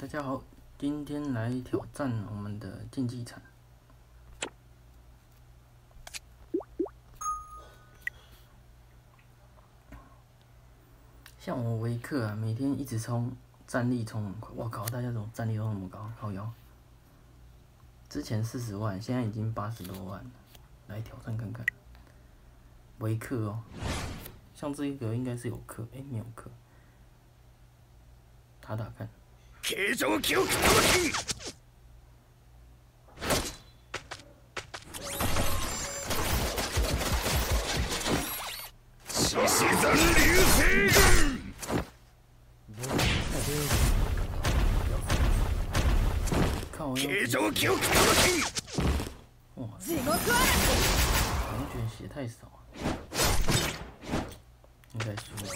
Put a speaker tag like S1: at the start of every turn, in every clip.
S1: 大家好，今天来挑战我们的竞技场。像我维克啊，每天一直冲，战力冲。我靠，大家怎么战力都那么高？靠腰。之前四十万，现在已经八十多万了，来挑战看看。维克哦，像这一个应该是有克，哎、没有克。打打看。
S2: 形状記憶魂獅子山流星群。形状記憶魂
S1: 哇，
S3: 地獄嵐
S1: 龙卷血太少啊，应该输了。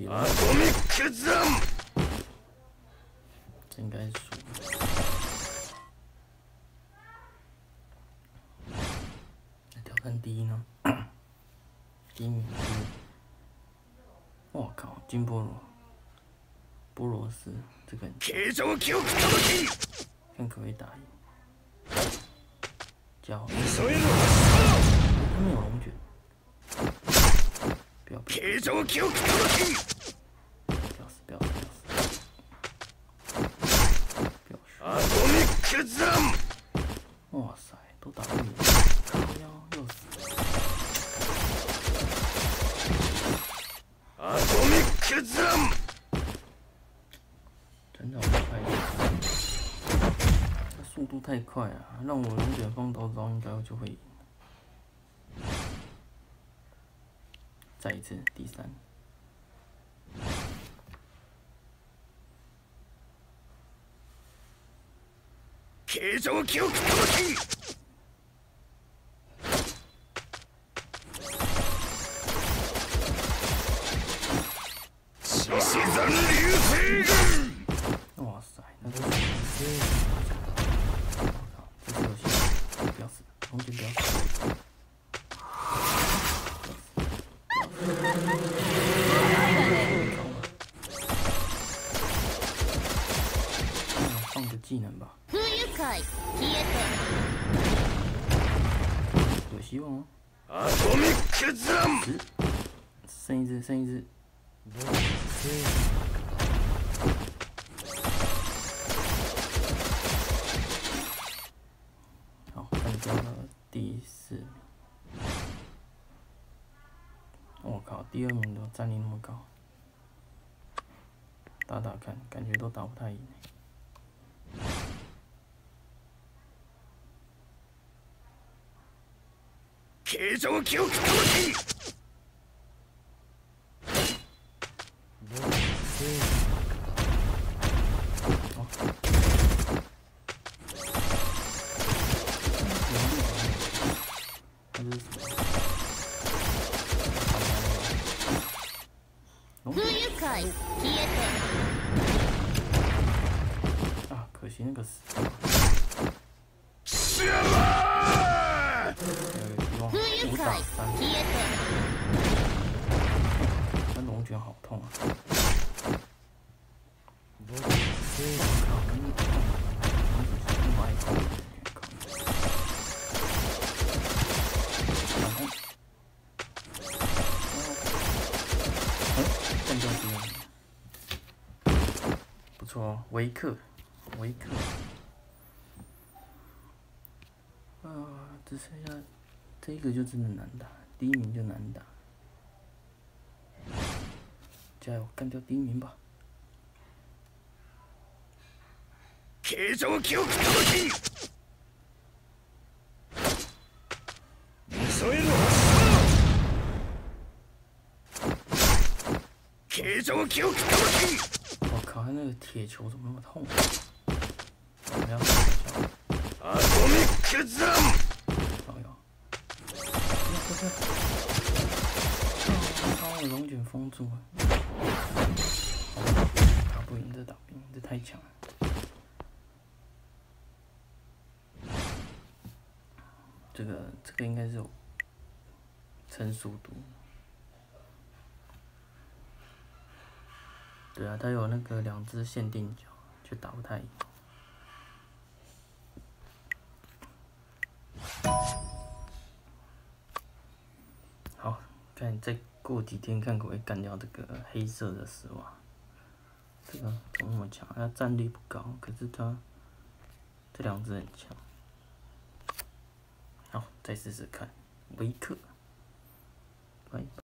S1: 龙卷来说，可惜了，
S2: アトミックザン
S1: 这应该是输了。来挑战第一呢？第一名是，我靠，金波罗，波罗斯这个人
S2: 形状記憶魂
S1: 看可不可以打赢。叫
S2: 急えろ
S1: 他们有龙卷，不要 速度太快啊，让我龙卷风头招应该就会赢。再一次，第三，
S2: 形状記憶魂獅子山流星群
S1: 本気でや放着技能吧。
S3: 不愉快，消え
S1: て。
S2: アトミックズラ
S1: ン。三一只，一只。第四。我靠，第二名都战力那么高，打打看，感觉都打不太赢。
S3: 不愉快消え
S1: 啊，可惜那个死掉了，
S2: シャバー
S1: 还有希望
S3: 不愉
S1: 五打
S3: 快
S1: 三
S3: 消。え
S1: 那龙卷好痛啊！ 维克，维克。啊，只剩下这个就真的难打，第一名就难打。加油，干掉第一名吧！
S2: 形状記憶魂急えろ形状記憶魂
S1: 我靠，他那个铁球怎么那么痛、啊？我要死了，
S2: アトミックザン
S1: 靠腰！不要不要不要！啊，把我龙卷封住了。打不赢，这打不赢，这太强了。这个这个应该是有成熟度。 对啊，它有那个两只限定角，就打不太赢。好，看再过几天看可不可以干掉这个黑色的丝袜。这个怎么那么强？它战力不高，可是它这两只很强。好，再试试看，维克，拜拜。